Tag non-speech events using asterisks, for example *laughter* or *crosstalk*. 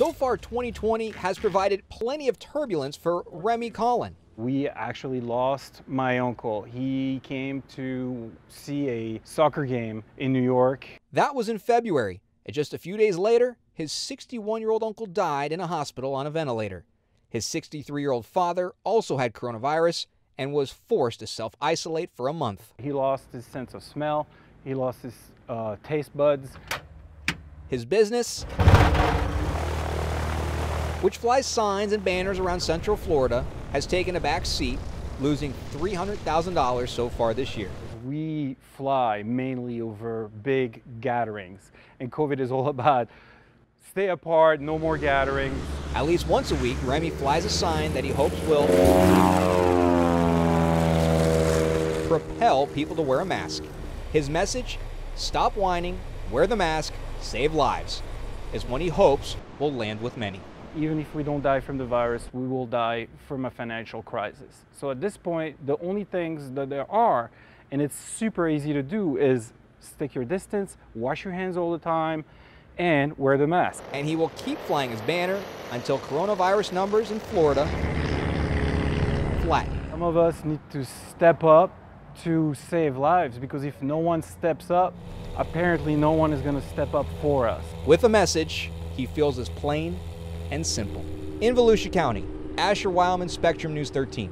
So far, 2020 has provided plenty of turbulence for Remy Colin. We actually lost my uncle. He came to see a soccer game in New York. That was in February. And just a few days later, his 61 year old uncle died in a hospital on a ventilator. His 63 year old father also had coronavirus and was forced to self isolate for a month. He lost his sense of smell, he lost his uh, taste buds. His business, which flies signs and banners around Central Florida, has taken a back seat, losing $300,000 so far this year. We fly mainly over big gatherings, and COVID is all *laughs* about stay apart, no more gatherings. At least once a week, Remy flies a sign that he hopes will propel people to wear a mask. His message stop whining, wear the mask, save lives is one he hopes will land with many. Even if we don't die from the virus, we will die from a financial crisis. So at this point, the only things that there are, and it's super easy to do, is stick your distance, wash your hands all the time, and wear the mask. And he will keep flying his banner until coronavirus numbers in Florida flatten. Some of us need to step up to save lives because if no one steps up, apparently no one is going to step up for us. With a message he feels is plain and simple. In Volusia County, Asher Wildman, Spectrum News 13.